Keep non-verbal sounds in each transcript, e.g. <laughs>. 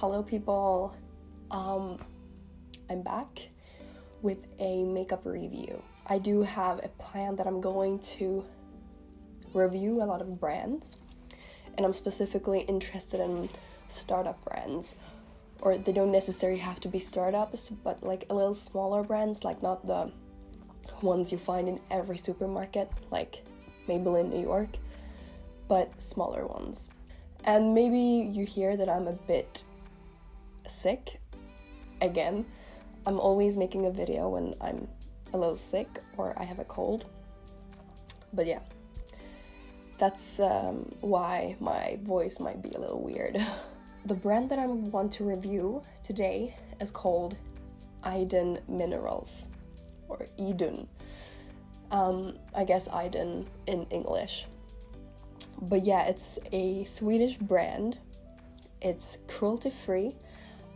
Hello, people. Um, I'm back with a makeup review. I do have a plan that I'm going to review a lot of brands, and I'm specifically interested in startup brands. Or they don't necessarily have to be startups, but like a little smaller brands, like not the ones you find in every supermarket, like Maybelline New York, but smaller ones. And maybe you hear that I'm a bit sick again. I'm always making a video when I'm a little sick or I have a cold. But yeah, that's um, why my voice might be a little weird. <laughs> the brand that I want to review today is called Iden Minerals or Idun. Um, I guess Iden in English. But yeah, it's a Swedish brand. It's cruelty free,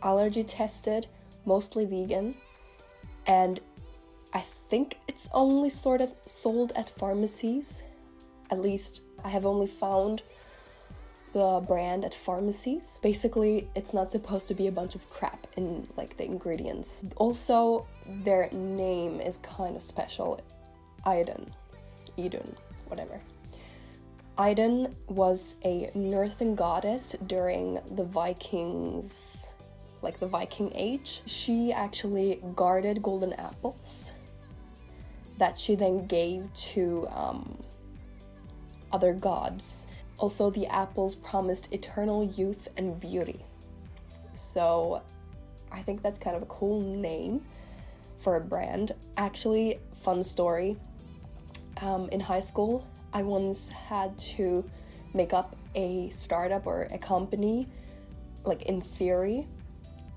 allergy tested, mostly vegan, and I think it's only sort of sold at pharmacies. At least I have only found the brand at pharmacies. Basically, it's not supposed to be a bunch of crap in like the ingredients. Also, their name is kind of special. Iden, Idun, whatever. Iden was a northern goddess during the Vikings, like the Viking Age. She actually guarded golden apples that she then gave to um, other gods. Also, the apples promised eternal youth and beauty. So, I think that's kind of a cool name for a brand. Actually, fun story. Um, in high school, I once had to make up a startup or a company, like in theory,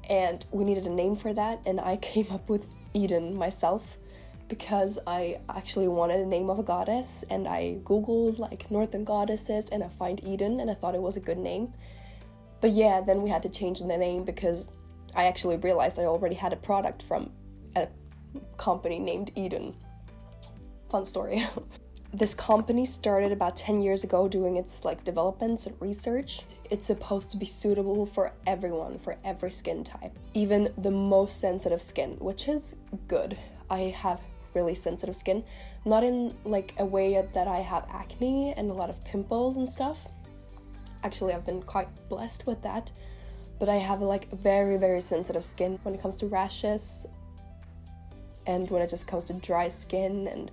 and we needed a name for that, and I <laughs> came up with Eden myself because I actually wanted a name of a goddess, and I googled like northern goddesses, and I find Eden, and I thought it was a good name. But yeah, then we had to change the name because I actually realized I already had a product from a company named Eden. Fun story. <laughs> this company started about 10 years ago doing its like developments and research. It's supposed to be suitable for everyone for every skin type even the most sensitive skin which is good. I have really sensitive skin. Not in like a way that i have acne and a lot of pimples and stuff. Actually i've been quite blessed with that. But i have like very very sensitive skin when it comes to rashes and when it just comes to dry skin and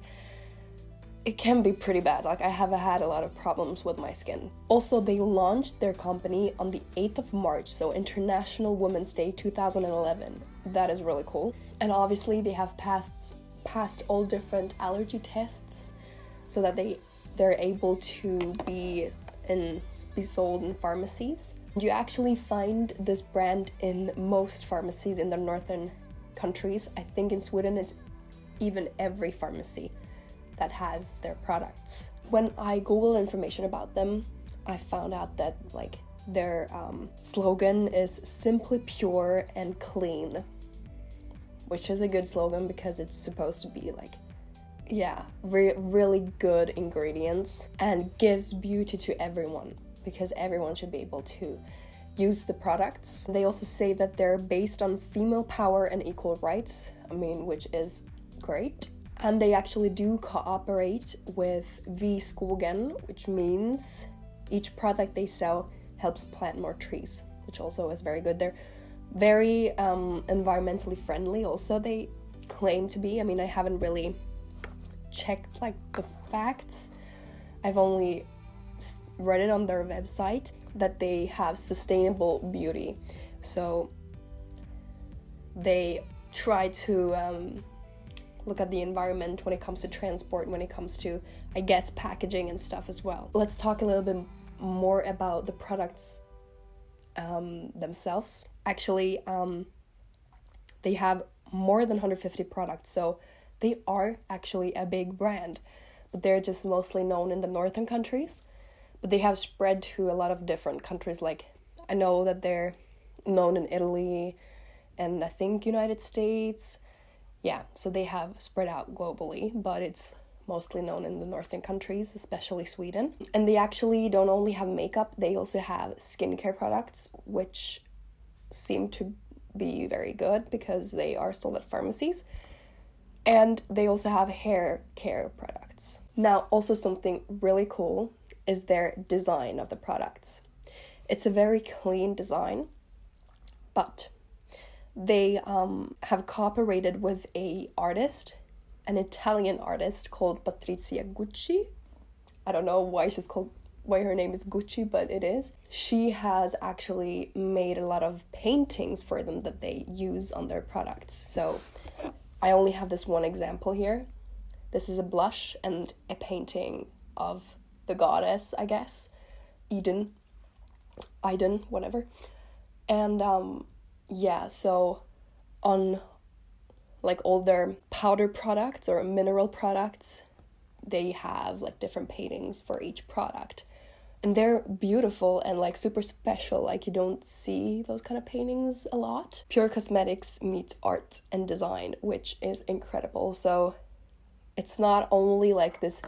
it can be pretty bad. Like I have had a lot of problems with my skin. Also, they launched their company on the 8th of March, so International Women's Day 2011. That is really cool. And obviously, they have passed passed all different allergy tests so that they they're able to be in be sold in pharmacies. You actually find this brand in most pharmacies in the northern countries. I think in Sweden it's even every pharmacy that has their products. When I googled information about them, I found out that like their um, slogan is simply pure and clean, which is a good slogan because it's supposed to be like, yeah, re- really good ingredients and gives beauty to everyone because everyone should be able to use the products. They also say that they're based on female power and equal rights, I mean, which is great and they actually do cooperate with Vi-skogen, which means each product they sell helps plant more trees, which also is very good. They're very um, environmentally friendly, also, they claim to be. I mean, I haven't really checked like the facts, I've only read it on their website that they have sustainable beauty. So they try to um, look at the environment when it comes to transport, when it comes to, I guess, packaging and stuff as well. Let's talk a little bit more about the products um, themselves. Actually, um, they have more than 150 products, so they are actually a big brand, but they're just mostly known in the northern countries. But they have spread to a lot of different countries. Like I know that they're known in Italy and I think United States yeah, so they have spread out globally, but it's mostly known in the northern countries, especially Sweden. And they actually don't only have makeup, they also have skincare products, which seem to be very good because they are sold at pharmacies. And they also have hair care products. Now, also something really cool is their design of the products. It's a very clean design, but they um, have cooperated with a artist, an Italian artist called Patrizia Gucci. I don't know why she's called why her name is Gucci, but it is. She has actually made a lot of paintings for them that they use on their products. So I only have this one example here. This is a blush and a painting of the goddess, I guess, Eden, Iden, whatever. And um, yeah, so on like all their powder products or mineral products, they have like different paintings for each product. And they're beautiful and like super special. Like you don't see those kind of paintings a lot. Pure Cosmetics meets art and design, which is incredible. So it's not only like this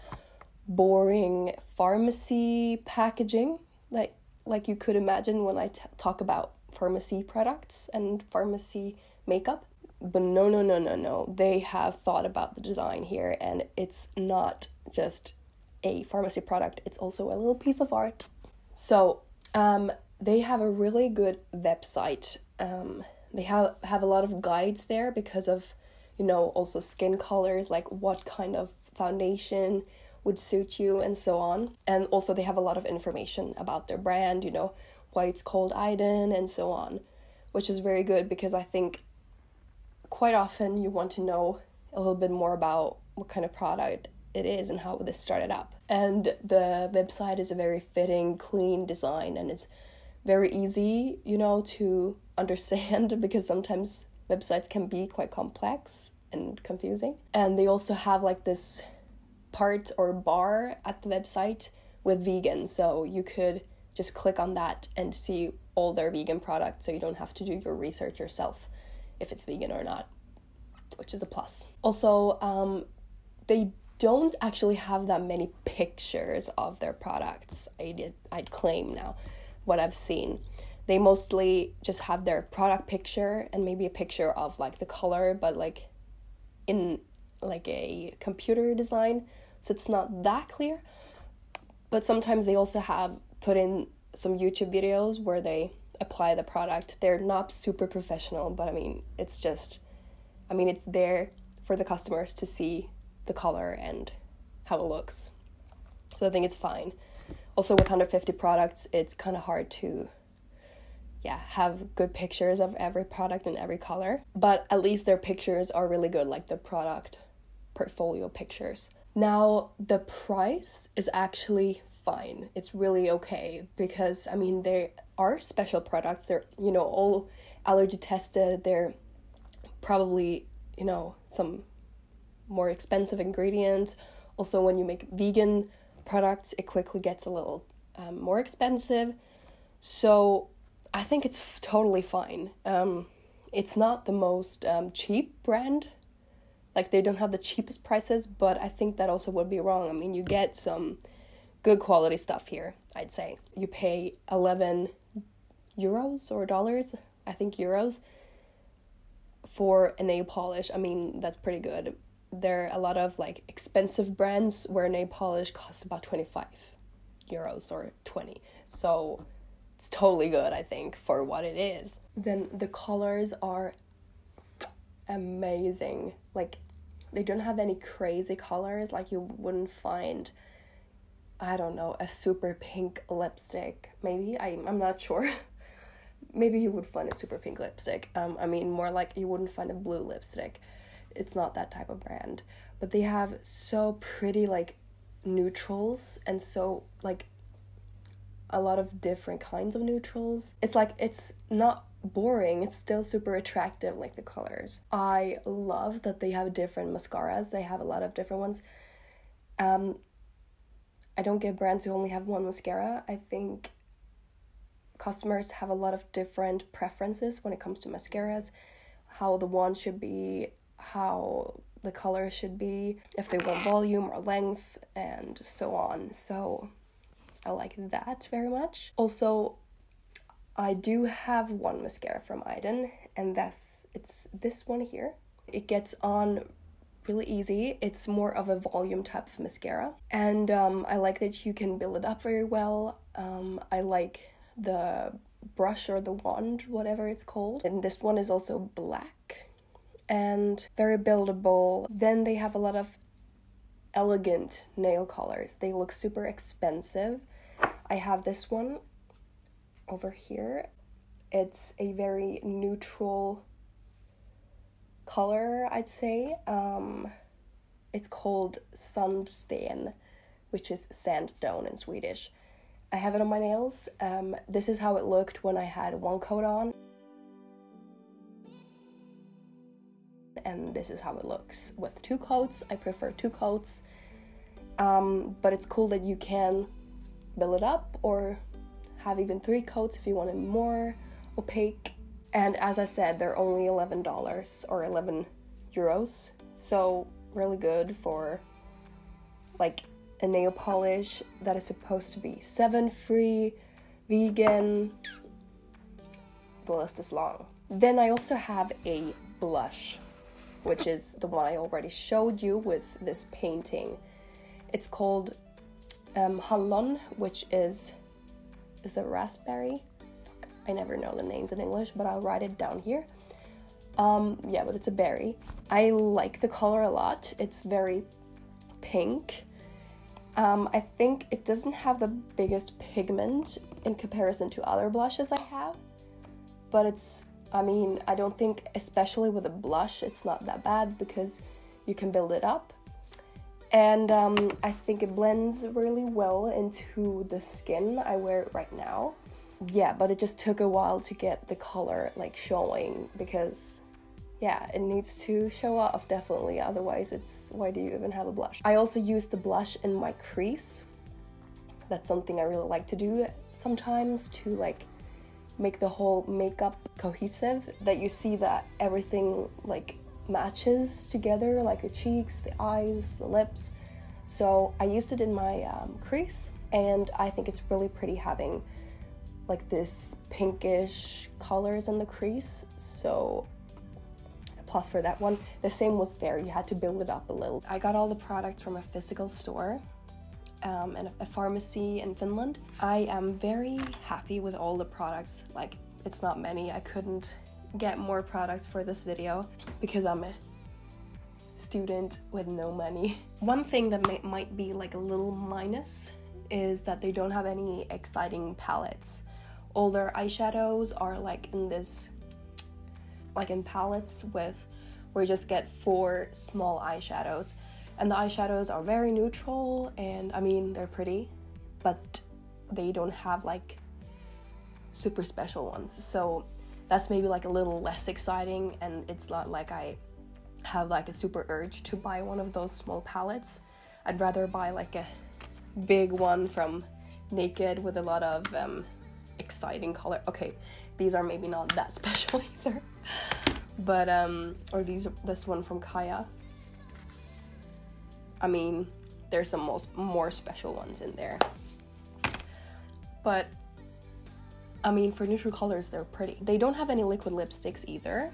boring pharmacy packaging like like you could imagine when I t- talk about pharmacy products and pharmacy makeup. But no, no, no, no, no. They have thought about the design here, and it's not just a pharmacy product, it's also a little piece of art. So, um, they have a really good website. Um, they have, have a lot of guides there because of, you know, also skin colors, like what kind of foundation would suit you and so on. And also, they have a lot of information about their brand, you know, why it's called Iden and so on, which is very good because I think quite often you want to know a little bit more about what kind of product it is and how this started up. And the website is a very fitting, clean design and it's very easy, you know, to <laughs> understand because sometimes websites can be quite complex and confusing. And they also have like this part or bar at the website with vegan, so you could just click on that and see all their vegan products so you don't have to do your research yourself if it's vegan or not, which is a plus. Also, um, they don't actually have that many pictures of their products. I did, I'd claim now what I've seen. They mostly just have their product picture and maybe a picture of like the color, but like in like a computer design, so it's not that clear. But sometimes they also have put in some YouTube videos where they apply the product. They're not super professional, but I mean, it's just, I mean, it's there for the customers to see the color and how it looks. So I think it's fine. Also, with 150 products, it's kind of hard to, yeah, have good pictures of every product and every color. But at least their pictures are really good, like the product portfolio pictures. Now, the price is actually fine. It's really okay because I mean they are special products. They're you know all allergy tested. They're probably you know some more expensive ingredients. Also, when you make vegan products, it quickly gets a little um, more expensive. So I think it's f- totally fine. Um, it's not the most um, cheap brand. Like they don't have the cheapest prices, but I think that also would be wrong. I mean, you get some good quality stuff here, I'd say. You pay 11 euros or dollars, I think euros, for a nail polish. I mean, that's pretty good. There are a lot of like expensive brands where nail polish costs about 25 euros or 20. So it's totally good, I think, for what it is. Then the colors are amazing. Like, they don't have any crazy colors like you wouldn't find I don't know, a super pink lipstick. Maybe I I'm not sure. <laughs> Maybe you would find a super pink lipstick. Um, I mean, more like you wouldn't find a blue lipstick. It's not that type of brand, but they have so pretty like neutrals and so like a lot of different kinds of neutrals. It's like it's not boring, it's still super attractive like the colors. I love that they have different mascaras. They have a lot of different ones. Um I don't get brands who only have one mascara. I think customers have a lot of different preferences when it comes to mascaras, how the wand should be, how the color should be, if they want volume or length, and so on. So I like that very much. Also, I do have one mascara from Iden, and that's it's this one here. It gets on really easy. It's more of a volume type of mascara, and um, I like that you can build it up very well. Um, I like the brush or the wand, whatever it's called, and this one is also black and very buildable. Then they have a lot of elegant nail colors. They look super expensive. I have this one over here. It's a very neutral color, I'd say. Um, it's called Sandsten, which is sandstone in Swedish. I have it on my nails. Um, this is how it looked when I had one coat on. And this is how it looks with two coats. I prefer two coats. Um, but it's cool that you can build it up or have even three coats if you want it more opaque. And as I said, they're only $11 or 11 euros. So, really good for like a nail polish that is supposed to be seven free, vegan. The list is long. Then I also have a blush, which is the one I already showed you with this painting. It's called um, Hallon, which is is a raspberry. I never know the names in English, but I'll write it down here. Um, yeah, but it's a berry. I like the color a lot. It's very pink. Um, I think it doesn't have the biggest pigment in comparison to other blushes I have, but it's, I mean, I don't think, especially with a blush, it's not that bad because you can build it up. And um, I think it blends really well into the skin. I wear it right now. Yeah, but it just took a while to get the color like showing because yeah, it needs to show off definitely. Otherwise, it's why do you even have a blush? I also use the blush in my crease. That's something I really like to do sometimes to like make the whole makeup cohesive that you see that everything like matches together like the cheeks, the eyes, the lips. So I used it in my um, crease and I think it's really pretty having like this pinkish colors in the crease. So plus for that one, the same was there. You had to build it up a little. I got all the products from a physical store um, and a pharmacy in Finland. I am very happy with all the products. Like it's not many. I couldn't get more products for this video because I'm a student with no money. One thing that may, might be like a little minus is that they don't have any exciting palettes. All their eyeshadows are like in this, like in palettes with, where you just get four small eyeshadows. And the eyeshadows are very neutral and I mean, they're pretty, but they don't have like super special ones. So that's maybe like a little less exciting and it's not like I have like a super urge to buy one of those small palettes. I'd rather buy like a big one from Naked with a lot of um, exciting color. Okay, these are maybe not that <laughs> special either. But um or these this one from Kaya. I mean, there's some most more special ones in there. But I mean, for neutral colors, they're pretty. They don't have any liquid lipsticks either,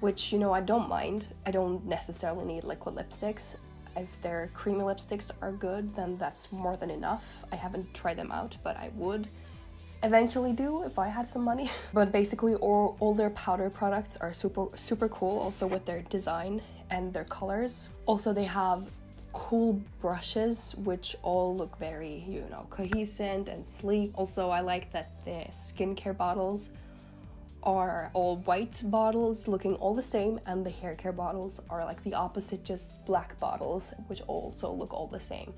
which, you know, I don't mind. I don't necessarily need liquid lipsticks. If their creamy lipsticks are good, then that's more than enough. I haven't tried them out, but I would eventually do if I had some money. <laughs> But basically, all, all their powder products are super, super cool, also with their design and their colors. Also, they have cool brushes which all look very you know cohesive and sleek also i like that the skincare bottles are all white bottles looking all the same and the hair care bottles are like the opposite just black bottles which also look all the same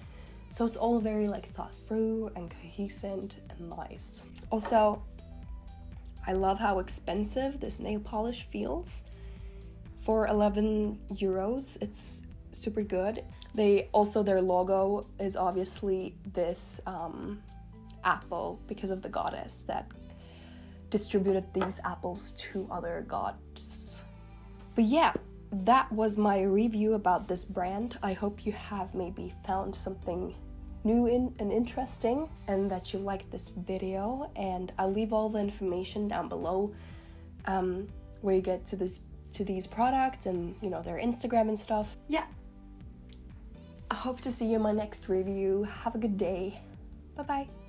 so it's all very like thought through and cohesive and nice. Also i love how expensive this nail polish feels. For 11 euros it's super good. They also their logo is obviously this um, apple because of the goddess that distributed these apples to other gods. But yeah, that was my review about this brand. I hope you have maybe found something new in, and interesting and that you liked this video and I'll leave all the information down below um, where you get to this to these products and you know their Instagram and stuff. Yeah. I hope to see you in my next review. Have a good day. Bye bye.